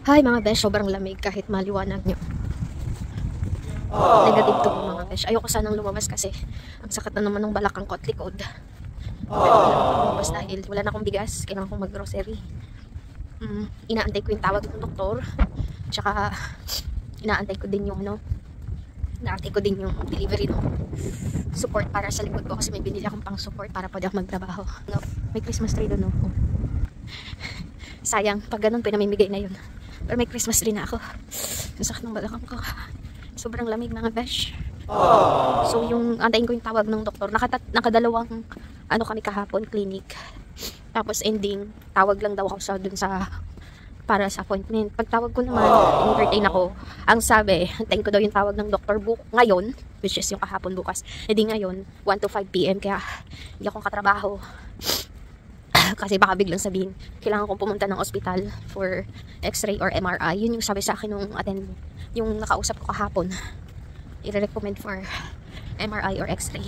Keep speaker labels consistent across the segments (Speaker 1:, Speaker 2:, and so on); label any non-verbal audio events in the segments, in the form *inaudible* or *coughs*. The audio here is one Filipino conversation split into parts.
Speaker 1: Hi mga besh, sobrang lamig kahit maliwanag nyo. Negative to mga besh. Ayoko sanang lumabas kasi ang sakit na naman ng balakang ko at likod. Pero wala lumabas dahil wala na akong bigas. Kailangan kong mag-grocery. Mm, inaantay ko yung tawag ng doktor. Tsaka inaantay ko din yung ano, inaantay ko din yung delivery no support para sa likod ko kasi may binili akong pang support para pwede ako magtrabaho. No, may Christmas tree doon no. *laughs* Sayang, pag ganun pinamimigay na yun. Pero may Christmas tree na ako. Ang sakit ng balakang ko. Sobrang lamig mga besh. So yung antayin ko yung tawag ng doktor. Nakatat nakadalawang ano kami kahapon clinic. Tapos ending, tawag lang daw ako sa dun sa para sa appointment. Pagtawag ko naman, entertain ako. Ang sabi, antayin ko daw yung tawag ng doktor book ngayon, which is yung kahapon bukas. Hindi ngayon, 1 to 5 p.m. Kaya hindi ako katrabaho. Kasi baka biglang sabihin, kailangan kong pumunta ng ospital for x-ray or MRI. Yun yung sabi sa akin nung attend, yung nakausap ko kahapon. I-recommend for MRI or x-ray.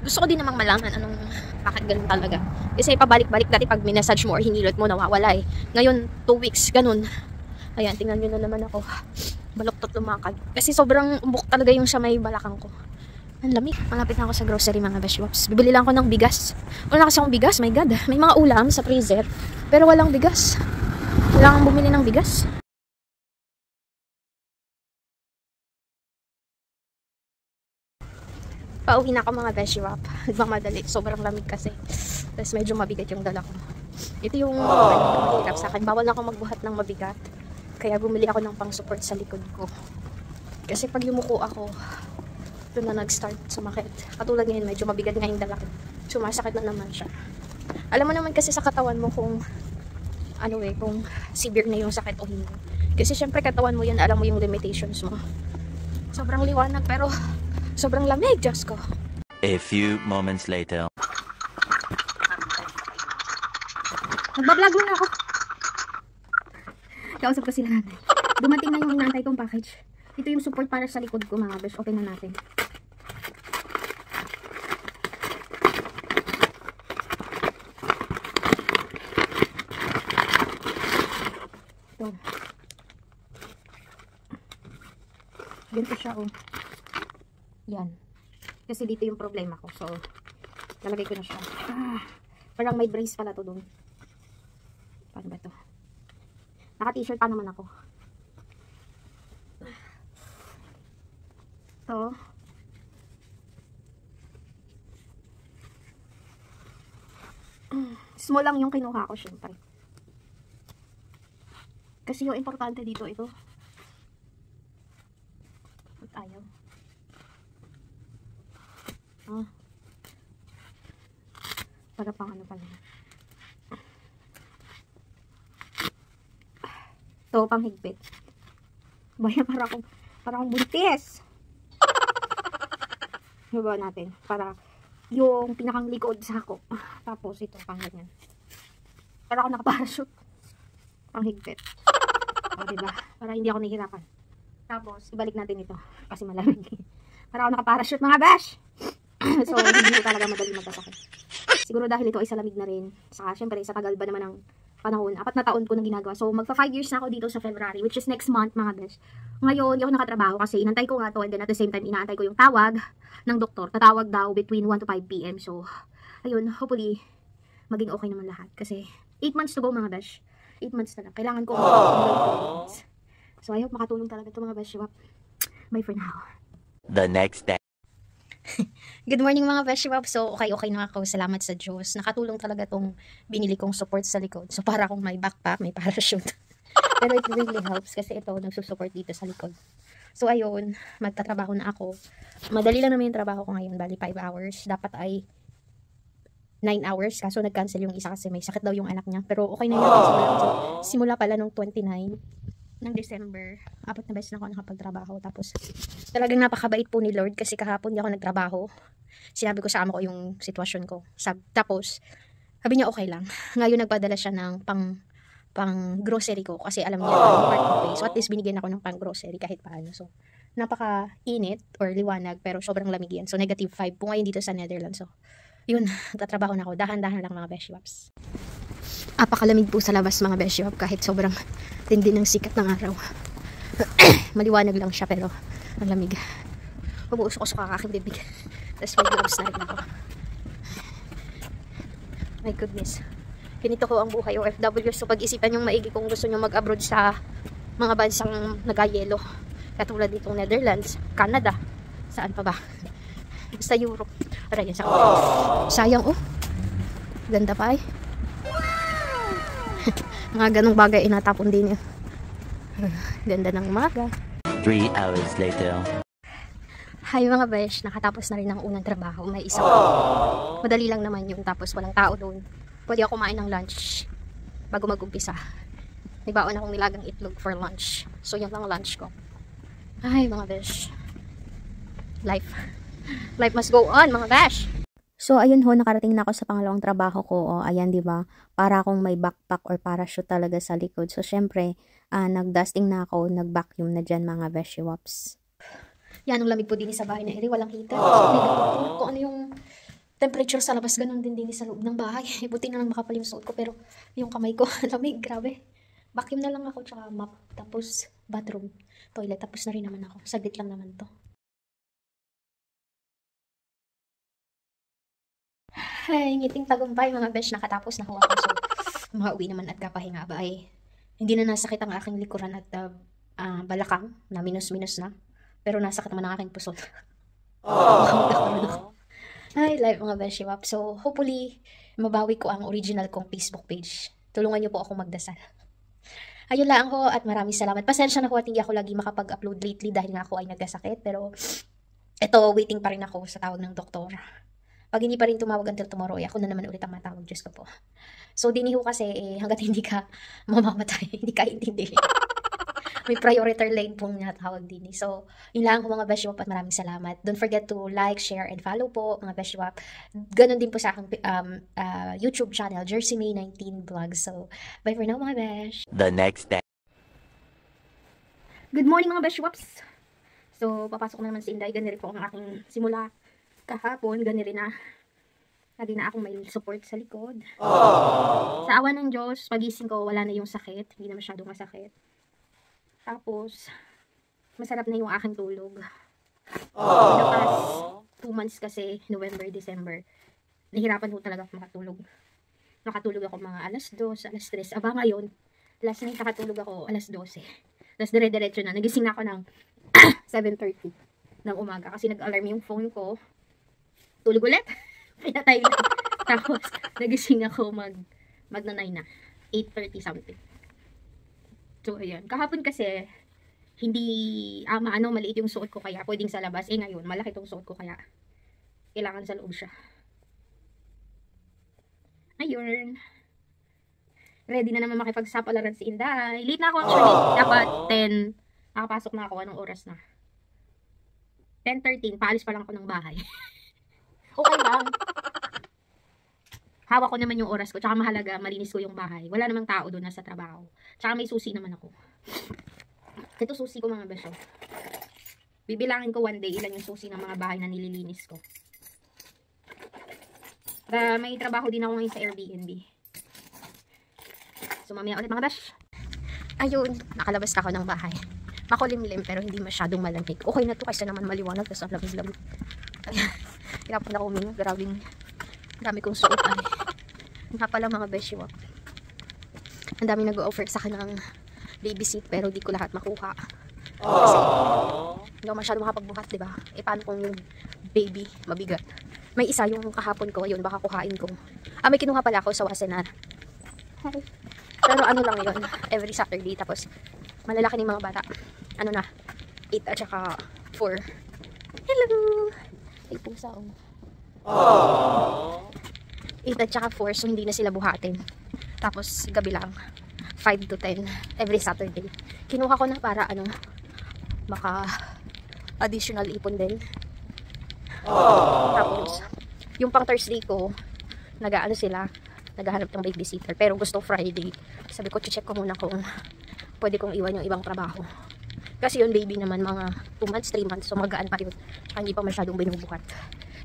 Speaker 1: Gusto ko din namang malaman anong bakit ganun talaga. Kasi pabalik-balik dati pag minessage mo or hinilot mo, nawawala eh. Ngayon, 2 weeks, ganun. Ayan, tingnan nyo na naman ako. Baloktot lumakad. Kasi sobrang umbok talaga yung sa may balakang ko. Ang lamig. Malapit na ako sa grocery mga beshops. Bibili lang ako ng bigas. Wala kasi akong bigas, my god. May mga ulam sa freezer. Pero walang bigas. Kailangan bumili ng bigas. Pauwi na ako mga beshiwap. Nagmamadali. Sobrang lamig kasi. Tapos medyo mabigat yung dala ko. Ito yung ano, mahirap sa akin. Bawal na ako magbuhat ng mabigat. Kaya bumili ako ng pang support sa likod ko. Kasi pag yumuko ako, doon na nag-start sumakit. Katulad ngayon, medyo mabigat nga yung dala ko. Sumasakit na naman siya. Alam mo naman kasi sa katawan mo kung ano eh, kung severe na yung sakit o hindi. Kasi syempre katawan mo yun, alam mo yung limitations mo. Sobrang liwanag pero sobrang lamig, Diyos ko.
Speaker 2: A few moments later.
Speaker 1: Magbablog muna ako. Kausap ko sila nanay. Dumating na yung inaantay kong package. Ito yung support para sa likod ko mga besh. Open na natin. Ito. Ganito siya oh. Yan. Kasi dito yung problema ko. So, lalagay ko na siya. Ah, parang may brace pala to doon. Paano ba to? Naka-t-shirt pa naman ako. To. Small lang yung kinuha ko, syempre. Kasi yung importante dito, ito. Para pang ano pala. To, pang higpit. Baya, para akong, para akong buntis. *laughs* Hiba natin. Para yung pinakang likod sa ako. Tapos ito, pang ganyan. Para ako nakaparachute. Pang higpit. O, diba? Para hindi ako nahihirapan. Tapos, ibalik natin ito. Kasi malamig. Para ako nakaparachute, mga bash! *coughs* so, hindi talaga madali magkasakit. Siguro dahil ito ay sa lamig na rin. Saka, syempre, sa tagal ba naman ng panahon. Apat na taon ko nang ginagawa. So, magpa 5 years na ako dito sa February, which is next month, mga besh. Ngayon, hindi ako nakatrabaho kasi inantay ko nga to and then at the same time, inaantay ko yung tawag ng doktor. Tatawag daw between 1 to 5 p.m. So, ayun, hopefully, maging okay naman lahat. Kasi, 8 months to go, mga besh. 8 months na lang. Kailangan ko So, I hope makatulong talaga to mga besh. Bye for now.
Speaker 2: The next day. *laughs*
Speaker 1: Good morning mga Veshwap. So, okay, okay na ako. Salamat sa Diyos. Nakatulong talaga tong binili kong support sa likod. So, para akong may backpack, may parachute. *laughs* Pero it really helps kasi ito, nagsusupport dito sa likod. So, ayun, magtatrabaho na ako. Madali lang naman yung trabaho ko ngayon. Bali, 5 hours. Dapat ay 9 hours. Kaso, nag-cancel yung isa kasi may sakit daw yung anak niya. Pero okay na yun. Simula, so, simula pala nung 29 ng December, apat na beses na ako nakapagtrabaho. Tapos, talagang napakabait po ni Lord kasi kahapon di ako nagtrabaho. Sinabi ko sa amo ko yung sitwasyon ko. Sab tapos, sabi niya okay lang. *laughs* Ngayon nagpadala siya ng pang pang grocery ko kasi alam niya working pay. So at least binigyan ako ng pang grocery kahit paano. So napaka init or liwanag pero sobrang lamig yan. So negative 5 po ngayon dito sa Netherlands. So yun, *laughs* tatrabaho na ako. Dahan-dahan lang mga beshi waps. Apakalamig po sa labas mga beshop kahit sobrang tindi ng sikat ng araw. *clears throat* Maliwanag lang siya pero ang lamig. Umuusok ko sa kakaking bibig. Tapos may gloves na rin ako. My goodness. Ganito ko ang buhay OFW. So pag-isipan yung maigi kung gusto nyo mag-abroad sa mga bansang nagayelo. Katulad ditong Netherlands, Canada, saan pa ba? Sa Europe. Aray, sa Sayang oh. Ganda pa eh. Mga ganong bagay inatapon din yun. Ganda ng umaga.
Speaker 2: Three hours later.
Speaker 1: Hi mga besh, nakatapos na rin ang unang trabaho. May isang madali lang naman yun tapos walang tao doon. Pwede ako kumain ng lunch bago mag-umpisa. May baon akong nilagang itlog for lunch. So yun lang ang lunch ko. Ay mga besh. Life. Life must go on mga besh.
Speaker 3: So, ayun ho, nakarating na ako sa pangalawang trabaho ko. O, ayan, di ba? Para akong may backpack or parachute talaga sa likod. So, syempre, ah, nag-dusting na ako, nag-vacuum na dyan mga veshiwaps.
Speaker 1: Yan ang lamig po din sa bahay na iri, walang heater. Negative kung ano yung temperature sa labas, ganun din din sa loob ng bahay. *laughs* Buti na lang makapal yung suot ko, pero yung kamay ko, *laughs* lamig, grabe. Vacuum na lang ako, tsaka mop, tapos bathroom, toilet, tapos na rin naman ako. Saglit lang naman to. Ay, ngiting tagumpay mga besh, nakatapos na ako. So, *laughs* mauwi naman at kapahinga ba ay hindi na nasakit ang aking likuran at ah, ah, balakang na minus-minus na. Pero nasakit naman ang aking puso. Ay, live mga beshi wap. So, hopefully, mabawi ko ang original kong Facebook page. Tulungan niyo po ako magdasal. Ayun lang ho at maraming salamat. Pasensya na ho at hindi ako lagi makapag-upload lately dahil nga ako ay nagkasakit. Pero, ito, waiting pa rin ako sa tawag ng doktor. Pag hindi pa rin tumawag until tomorrow, eh, ako na naman ulit ang matawag. Diyos ko po. So, diniho kasi, eh, hanggat *laughs* hindi ka mamamatay, *laughs* hindi ka intindi. May priority lane pong natawag din. eh. So, yun lang po mga Beshwap at maraming salamat. Don't forget to like, share, and follow po mga Beshwap. Ganon din po sa aking um, uh, YouTube channel, Jersey May 19 Vlogs. So, bye for now mga Besh.
Speaker 2: The next day.
Speaker 1: Good morning mga Beshwaps! So, papasok na naman si Inday. Rin po ang aking simula kahapon. Ganun rin na. Lagi na akong may support sa likod. Sa awa ng Diyos, pagising ko, wala na yung sakit. Hindi na masyadong masakit. Tapos, masarap na yung aking tulog. In the past two months kasi, November, December, nahirapan ko talaga ako makatulog. Nakatulog ako mga alas 2, alas 3. Aba ngayon, last night nakatulog ako alas 12. Tapos dire-diretso na. Nagising na ako ng *coughs* 7.30 ng umaga kasi nag-alarm yung phone ko. Tulog ulit. *laughs* Pinatay na. Tapos, nagising ako mag, mag na 9 na. 8.30 something. So, ayan. Kahapon kasi, hindi, ama, ano, maliit yung suot ko kaya pwedeng sa labas. Eh, ngayon, malaki tong suot ko kaya kailangan sa loob siya. Ayun. Ready na naman makipagsapalaran si Inday. Late na ako actually. Dapat 10. Nakapasok na ako. Anong oras na? 10.13. Paalis pa lang ako ng bahay. *laughs* okay lang. Hawak ko naman yung oras ko. Tsaka mahalaga, malinis ko yung bahay. Wala namang tao doon nasa trabaho. Tsaka may susi naman ako. Ito susi ko mga beso. Bibilangin ko one day ilan yung susi ng mga bahay na nililinis ko. Para may trabaho din ako ngayon sa Airbnb. So mamaya ulit mga besh. Ayun, nakalabas na ako ng bahay. Makulimlim pero hindi masyadong malamig. Okay na to kasi naman maliwanag kasi ang lamig-lamig. Hirapan ako uminga. Grabing, dami kong suot ay. Nga pala mga beshi. Ang dami nag-offer sa akin ng babysit pero di ko lahat makuha. Kasi, hindi ako masyadong makapagbuhat, di ba? Eh, paano kung yung baby mabigat? May isa yung kahapon ko, ayun, baka kuhain ko. Ah, may kinuha pala ako sa Wasenar. Hi. Pero ano lang yun, every Saturday. Tapos, malalaki ni mga bata. Ano na, 8 at saka 4. Hello! Ay, pusa oh. 8 at saka 4, so hindi na sila buhatin. Tapos, gabi lang, 5 to 10, every Saturday. Kinuha ko na para, ano, maka additional ipon din. Tapos, yung pang Thursday ko, nag-ano sila, naghahanap ng babysitter. Pero gusto Friday. Sabi ko, check ko muna kung pwede kong iwan yung ibang trabaho. Kasi yung baby naman, mga 2 months, 3 months, so magaan pa yun. Tsaka hindi pa masyadong binubuhat.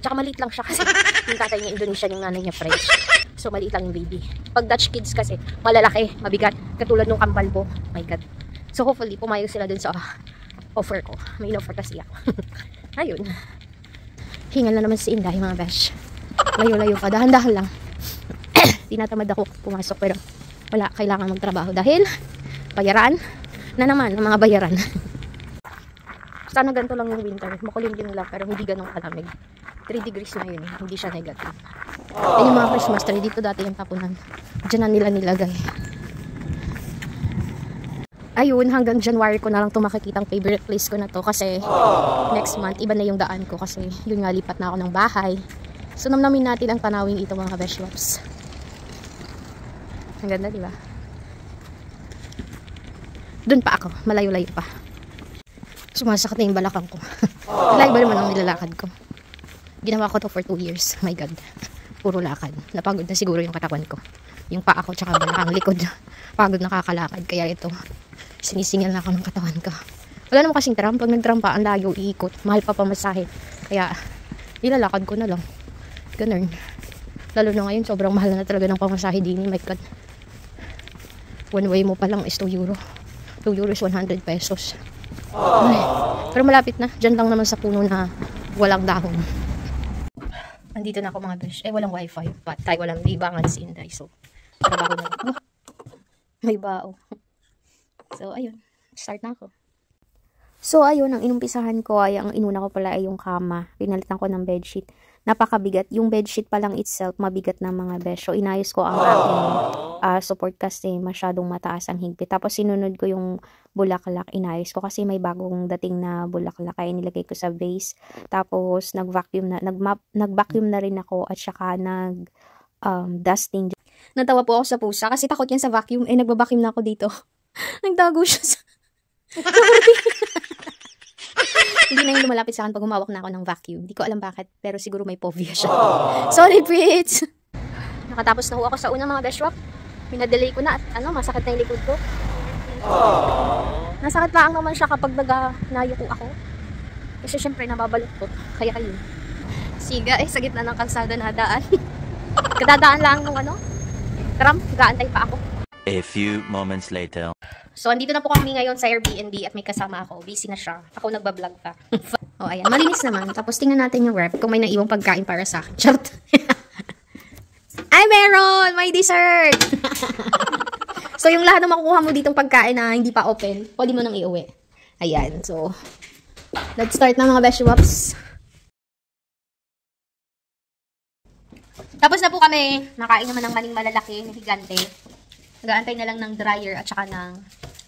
Speaker 1: Tsaka maliit lang siya kasi *laughs* yung tatay niya Indonesian, yung nanay niya French. So maliit lang yung baby. Pag Dutch kids kasi, malalaki, mabigat. Katulad nung kambal ko. My God. So, hopefully, pumayag sila dun sa ah, offer ko. May in-offer kasi ako. *laughs* Ayun. Hingal na naman si Inday, mga besh. Layo-layo pa. Dahan-dahan lang. *coughs* Tinatamad ako pumasok pero wala, kailangan magtrabaho dahil bayaran na naman ang mga bayaran. *laughs* Sana ganito lang yung winter. Makulimlim lang pero hindi ganong kalamig. 3 degrees na yun eh. Hindi siya negative. Ay, yung mga Christmas tree, dito dati yung tapunan. Diyan na nila nilagay. Ayun, hanggang January ko na lang ito makikita ang favorite place ko na to kasi next month, iba na yung daan ko kasi yun nga, lipat na ako ng bahay. So, namnamin natin ang tanawing ito mga vegetables. Ang ganda, di ba? Doon pa ako, malayo-layo pa. Sumasakit na yung balakang ko. *laughs* Layo ba naman ang nilalakad ko? Ginawa ko to for 2 years. My God. Puro lakad. Napagod na siguro yung katawan ko. Yung paa ko tsaka balakang likod. Pagod nakakalakad. Kaya ito, sinisingil na ako ng katawan ko. Wala naman kasing tram. Pag nag-tram pa, ang layo iikot. Mahal pa pamasahe. Kaya, nilalakad ko na lang. Ganun. Lalo na ngayon, sobrang mahal na talaga ng pamasahe din. My God. One way mo pa lang is 2 euro. 2 euro is 100 pesos. Ay, pero malapit na. Diyan lang naman sa puno na walang dahon. Andito na ako mga besh. Eh, walang wifi. Patay, walang libangan si Inday. So, trabaho na. Oh, *laughs* may bao. So, ayun. Start na ako.
Speaker 3: So, ayun, ang inumpisahan ko ay, ang inuna ko pala ay yung kama. Pinalitan ko ng bedsheet. Napakabigat. Yung bedsheet pa lang itself, mabigat na mga besh. So, inayos ko ang aking ah, support kasi masyadong mataas ang higpit. Tapos, sinunod ko yung bulaklak, inayos ko kasi may bagong dating na bulaklak kaya nilagay ko sa vase. Tapos, nag-vacuum na, nag nag-vacuum na rin ako at saka nag um, dusting.
Speaker 1: Natawa po ako sa pusa kasi takot yan sa vacuum. Eh, nagbabacuum na ako dito. *laughs* Nagtago siya sa... *laughs* Hindi na yung lumalapit sa akin pag humawak na ako ng vacuum. Hindi ko alam bakit, pero siguro may phobia siya. Sorry, Pritz! Nakatapos na ho ako sa unang mga best swap. Pinadelay ko na at ano, masakit na yung likod ko. Nasakit pa ang naman siya kapag naga-nayuko ako. Kasi syempre nababalot ko. Kaya ayun. Siga eh, sa gitna ng kalsada na daan. *laughs* Kadadaan lang nung ano, tram, gaantay pa ako.
Speaker 2: A few moments later.
Speaker 1: So, andito na po kami ngayon sa Airbnb at may kasama ako. Busy na siya. Ako nagbablog pa. *laughs* oh, ayan. Malinis naman. Tapos, tingnan natin yung rep kung may naiwang pagkain para sa akin. Charot. *laughs* Ay, meron! May dessert! *laughs* so, yung lahat na makukuha mo ditong pagkain na hindi pa open, pwede mo nang iuwi. Ayan. So, let's start na mga beshuaps. Tapos na po kami. Nakain naman ng maning malalaki, higante. Nagaantay na lang ng dryer at saka ng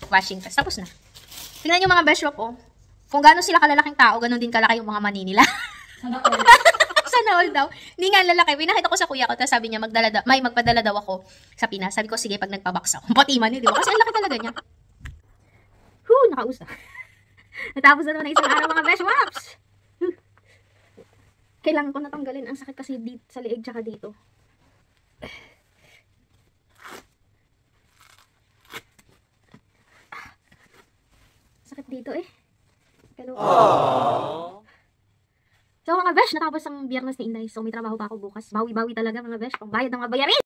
Speaker 1: washing test. Tapos na. Tingnan nyo mga best shop, oh. Kung gaano sila kalalaking tao, ganun din kalaki yung mga mani nila. *laughs* Sana all daw. Hindi nga lalaki. Pinakita ko sa kuya ko, tapos sabi niya, magdala daw, may magpadala daw ako sa Pinas. Sabi ko, sige, pag nagpabaksa ako. *laughs* Pati man, eh, di ba? Kasi ang laki talaga niya. Whew, nakausa. *laughs* Natapos na naman na isang araw mga best shops. Kailangan ko natanggalin. Ang sakit kasi dito, sa leeg tsaka dito. sakit dito eh. Pero, So mga besh, natapos ang biyernes ni Inday. So may trabaho pa ako bukas. Bawi-bawi talaga mga besh. Pangbayad ng mga bayarin!